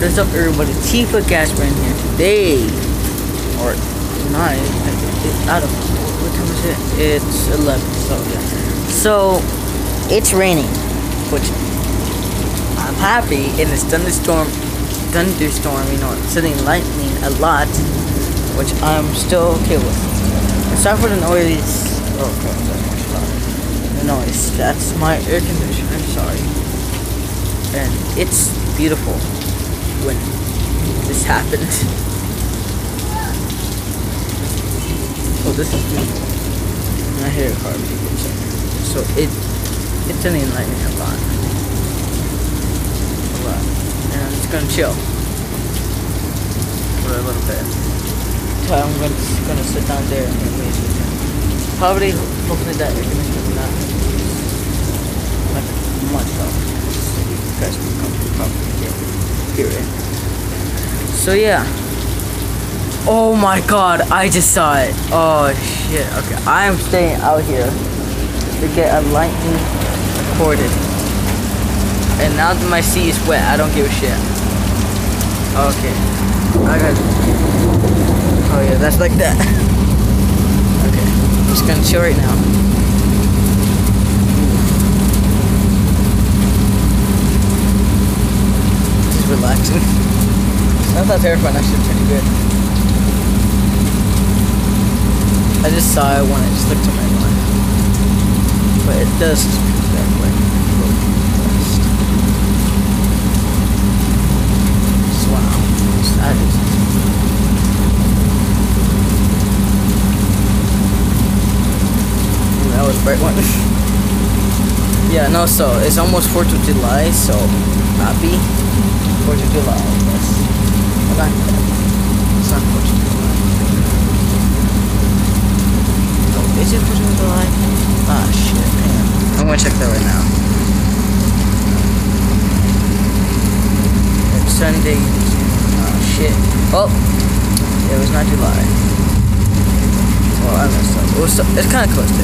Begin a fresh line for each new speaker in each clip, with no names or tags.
What is up, everybody? Tifa Gasper in here today, or tonight, I don't know. What time is it? It's eleven. So yeah. So it's raining, which I'm happy in this thunderstorm. Thunderstorm, you know, sending lightning a lot, which I'm still okay with. Sorry for the noise. Oh, the noise. That's my air conditioner. Sorry. And it's beautiful when this happened. Oh, this is. And I hear a car beeping. So it it's turning lightning a lot. A lot. And I'm just gonna chill. For a little bit. So I'm gonna, just gonna sit down there and wait. Probably hopefully that air conditioner will not like much though. You guys can come probably get hear it. So yeah. Oh my god, I just saw it. Oh shit. Okay, I am staying out here to get a lightning recorded. And now that my seat is wet, I don't give a shit. Okay. I got Oh yeah, that's like that. Okay. I'm just gonna chill right now. Just relaxing. Not terrifying, actually pretty good. I just saw it when I just looked at my mind. But it does that way. Wow. That was a bright one. yeah, no, so it's almost 4th of July, so happy 4th of July. Well, not yet. It's not 4th. Oh, is it 4th of July? Ah, shit, man. I'm gonna check that right now. It's Sunday. Oh, shit. Oh, it was not July. Well, I messed up. It was it's kind of close to.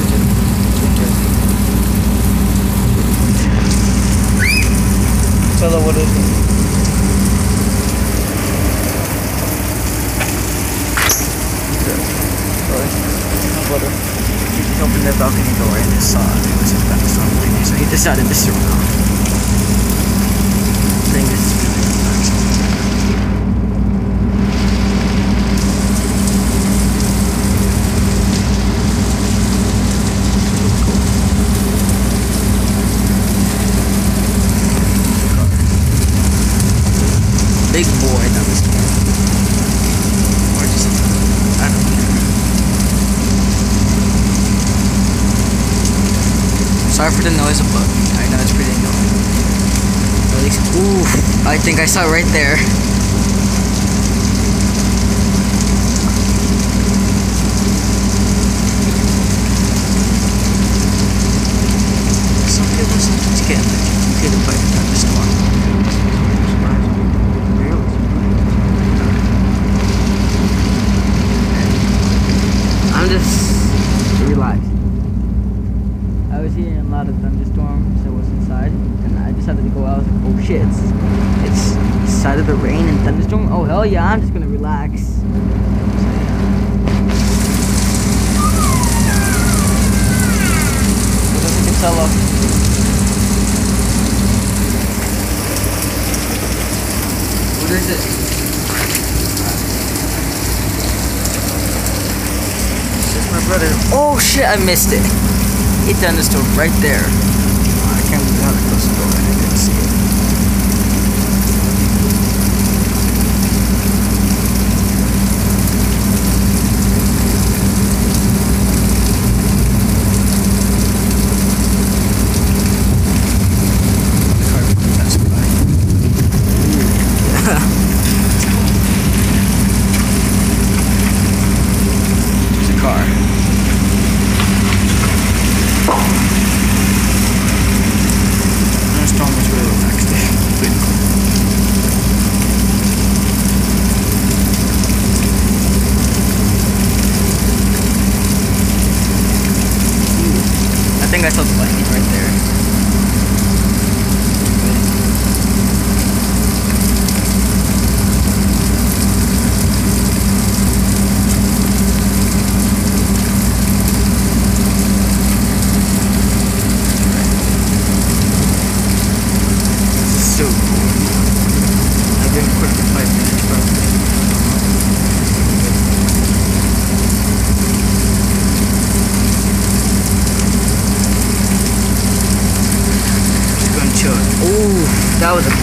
Fellow, what is it? Water. He opened the balcony door and he saw it was his back something, so he decided to sit around. Saying this is really relaxing. Big boy thunderstorm. Or just, I don't care. Sorry for the noise above. I know it's pretty annoying. At least, ooh, I think I saw it right there. Some people sometimes get hit by a thunderstorm. I'm just relaxed. I was hearing a lot of thunderstorms. I was inside, and I decided to go out. I was like, oh shit, it's, it's the side of the rain and thunderstorm. Oh hell yeah, I'm just gonna relax. Us? What is it? It's my brother. Oh shit, I missed it. It thunderstorm right there. I can't believe how close the door and I didn't see it. There's a car.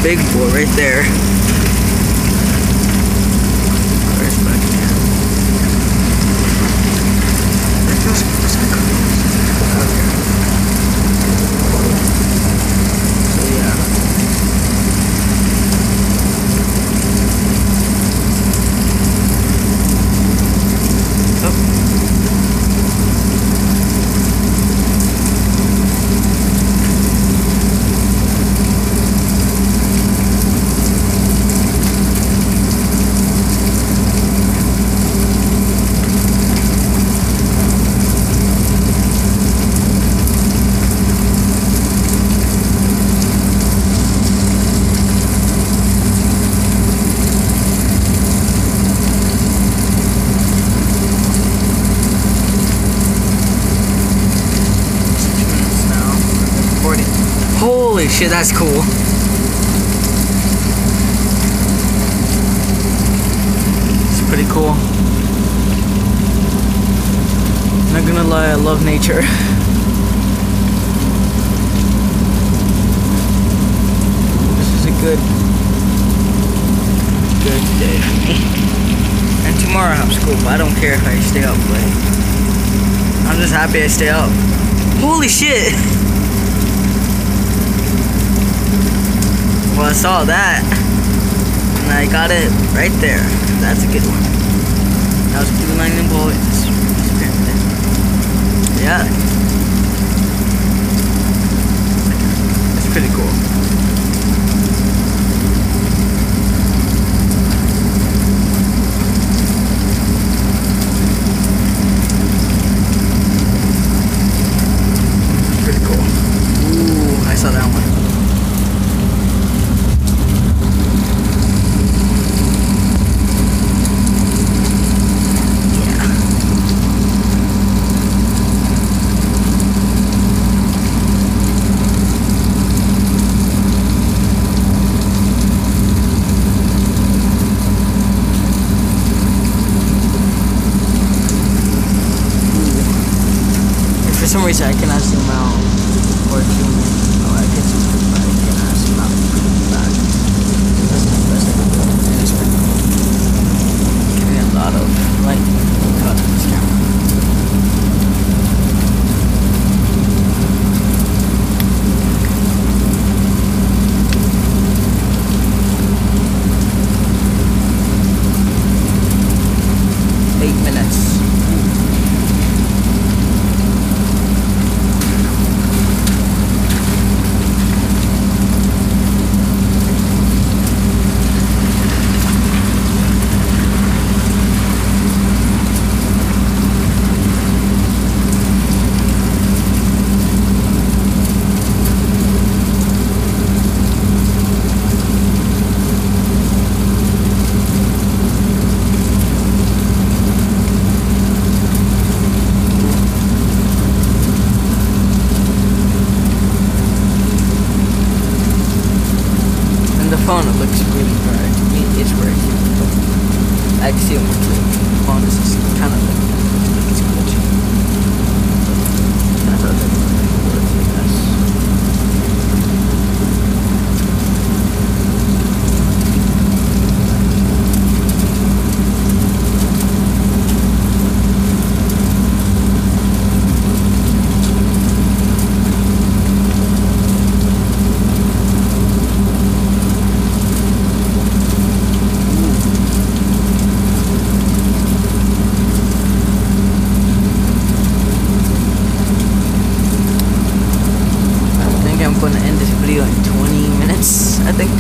Big boy right there. Where's Buckingham? So yeah. Oh. Two minutes now. Forty. Holy shit, that's cool. It's pretty cool. Not gonna lie, I love nature. This is a good, good day. and tomorrow I have school, but I don't care if I stay up late. I'm just happy I stay up. Holy shit! Well, I saw that. And I got it right there. That's a good one. That was blue lightning bolt. Yeah. It's pretty cool. Pretty cool. Ooh, I saw that one. Yeah. If for some reason I cannot zoom out or zoom in, oh, I can zoom in, but I cannot zoom out back. That's the best I can do. And it's pretty cool. Getting a lot of light cut in this camera. Eight minutes. And the phone it looks really bright. I mean, it's bright. Can see it clearly. Is just kind of like, like it's glitchy. That's how it works, I guess. I think I'm gonna end this video in 20 minutes, I think.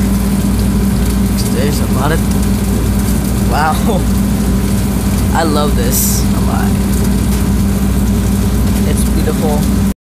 There's a lot of... Wow. I love this a lot. It's beautiful.